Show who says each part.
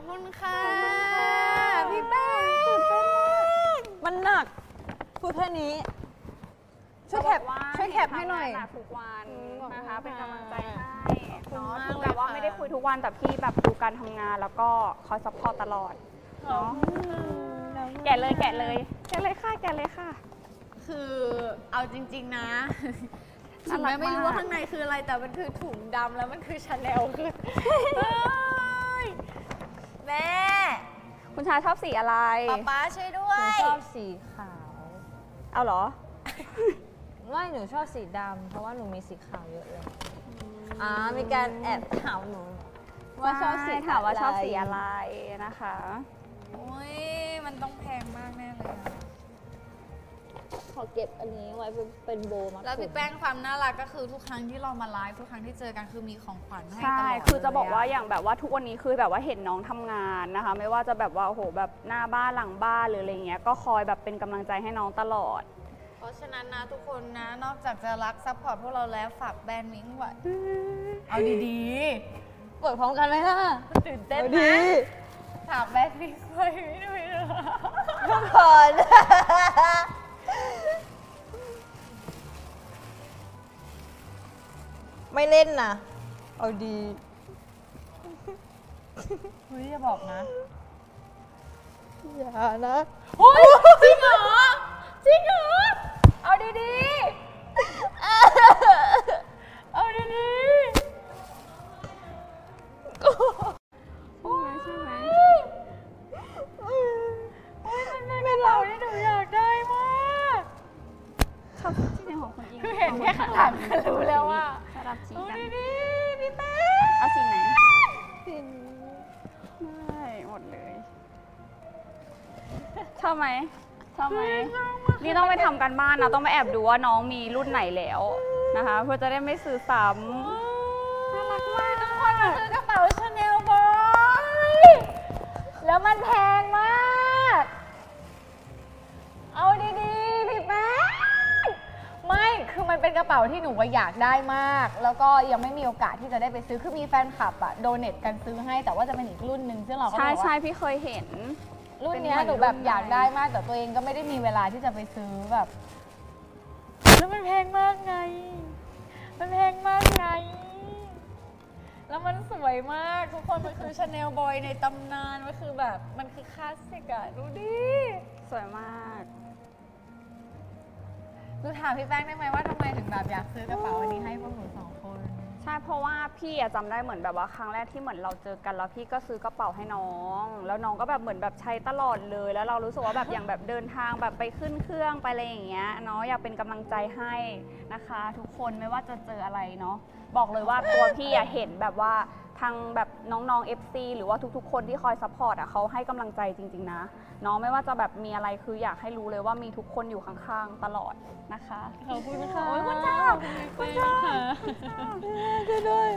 Speaker 1: อบคุณค่ะ พี่แป้ง
Speaker 2: มันหนักพูดแค่นี้ ช่วยแคป
Speaker 3: จะบอกา
Speaker 2: ช่วยแคปให้หน่อย
Speaker 3: ทำงาทุกวันนะคะ
Speaker 1: ขอบคุณ
Speaker 3: เป็นกำลังใจ
Speaker 1: ค่ะ
Speaker 3: ให้เนาะถึงแบบว่าไม่ได้คุยทุกวันแต่พี่แบบดูการทำงานแล้วก็คอยซัพพอร์ตตลอดเนาะแกะเลยแกะเลยแกะเลยค่ะแกะเลยค่ะ
Speaker 1: คือเอาจริง ๆนะถึ
Speaker 3: น่างรั
Speaker 1: แม้
Speaker 3: ก
Speaker 1: ไม่รู้
Speaker 3: มาก
Speaker 1: ว่าข้างในคืออะไรแต่มันคือถุงดำแล้วมันคือชาแนลคือเฮ้ย แม่
Speaker 3: คุณชายชอบสีอะไร
Speaker 1: ป๊าป๊าช่วยด้ว
Speaker 2: หนู
Speaker 1: ย
Speaker 2: ชอบสีขาว
Speaker 3: เอาเหรอ
Speaker 2: ไม่หนูชอบสีดำเพราะว่าหนูมีสีขาวเยอะเลยอ่ามีการแอบถามหนูว่าชอบสี
Speaker 3: ใถามว่าชอบสีอะไรนะคะ
Speaker 1: โอ้ย มันต้องแพงมากแน่เลยอะ
Speaker 2: ขอเก็บอันนี้ไว้เป็นเป็นโบมา
Speaker 1: แล้วพี่แป้งความน่ารักก็คือทุกครั้งที่เรามาไลฟ์ทุกครั้งที่เจอกันคือมีของขวัญให้ตลอด
Speaker 3: ใช่ คือจะบอกว่า
Speaker 1: เลย
Speaker 3: อย่างแบบว่าทุกวันนี้คือแบบว่าเห็นน้องทำงานนะคะ ไม่ว่าจะแบบว่าโอ้โหแบบหน้าบ้านหลังบ้านหรืออะไรเงี้ย ก็คอยแบบเป็นกำลังใจให้น้องตลอด
Speaker 1: เพราะฉะนั้นนะทุกคนนะ นอกจากจะรักซัพพอร์ตพวกเราแล้วฝากแบรนด์มิ้งไว้เอาดี
Speaker 2: เปิดพร้อมกันไหมล่ะ
Speaker 1: ๆตื่นเต้น
Speaker 2: เอา
Speaker 1: นะ
Speaker 2: ดี
Speaker 1: ฝากแบรนด์มิ้งไว้ด้วยนะ
Speaker 2: ทุกคน ไม่เล่นนะเอาดี
Speaker 1: เฮ้ยอย่าบอกนะ
Speaker 2: อย่านะ
Speaker 1: เฮ้ยจริงเหรอจริงเหรอเอาดีๆเอาดีๆโอ้ยใช่ไหมโอ้ยมันเป็นเราที่หนูอยากได้มาก
Speaker 3: ครับที่เป็นของคนอิง
Speaker 1: คือเห็นแค่ข้างหลังก็รู้แล้วว่า
Speaker 3: ส ลับสี
Speaker 1: เอา
Speaker 3: กัน
Speaker 1: ดีๆพี่แป้
Speaker 3: เอาสีไหน
Speaker 2: ฟิน
Speaker 3: ได้หมดเลย ชอบไหมชอบไหมนี่ต้องไปทำการบ้านนะต้องไปแอบดูว่าน้องมีรุ่นไหนแล้วนะคะ เพื่อจะได้ไม่ซื้อซ้ำ
Speaker 1: น่ารักมากทุกคนมันคือกระเป๋า Chanel Boy แล้วมันแพงมาก มันเป็นกระเป๋าที่หนูว่าอยากได้มาก แล้วก็ยังไม่มีโอกาสที่จะได้ไปซื้อ คือมีแฟนคลับอะ donate กันซื้อให้ แต่ว่าจะเป็นอีกรุ่นหนึ่งซึ่งเราก็บ
Speaker 3: ใช่
Speaker 1: อก
Speaker 3: ใช่
Speaker 1: ว่า
Speaker 3: พี่เคยเห็น
Speaker 1: รุ่นเนี้ย
Speaker 3: เป็น
Speaker 1: ห
Speaker 3: เหมื
Speaker 1: นู
Speaker 3: อน
Speaker 1: แบบ
Speaker 3: รุ่น
Speaker 1: อยาก
Speaker 3: ใหม่
Speaker 1: ได้มาก แต่ตัวเองก็ไม่ได้มีเวลาที่จะไปซื้อแบบ แล้วมันแพงมากไง มันแพงมากไง แล้วมันสวยมากทุกคน มันคือชาแนลบอยในตำนาน มันคือแบบ มันคือคลาสสิกอะดูดิ ดูถามพี่แป้งได้ไหมว่าทำไมถึงแบบอยากซื้อกระเป๋าอันนี้ให้พวกหนูสองคน
Speaker 3: ใช่เพราะว่าพี่อะจำได้เหมือนแบบว่าครั้งแรกที่เหมือนเราเจอกันแล้วพี่ก็ซื้อกระเป๋าให้น้อง แล้วน้องก็แบบเหมือนแบบใช้ตลอดเลย แล้วเรารู้สึกว่าแบบอย่างแบบเดินทางแบบไปขึ้นเครื่องไปอะไรอย่างเงี้ยเนาะอยากเป็นกำลังใจให้นะคะ ทุกคนไม่ว่าจะเจออะไรเนาะบอกเลยว่าตัวพี่อะเห็นแบบว่า ทางแบบน้องๆ FC หรือว่าทุกๆ คนที่คอย support อะเขาให้กำลังใจจริง ๆ นะเนาะไม่ว่าจะแบบมีอะไรคืออยากให้รู้เลยว่ามีทุกคนอยู่ข้างๆ ตลอดนะคะ
Speaker 1: ขอบคุณค่ะ
Speaker 3: โอ้ยคุณเจ้า
Speaker 1: คุณเจ้า
Speaker 2: ด้วย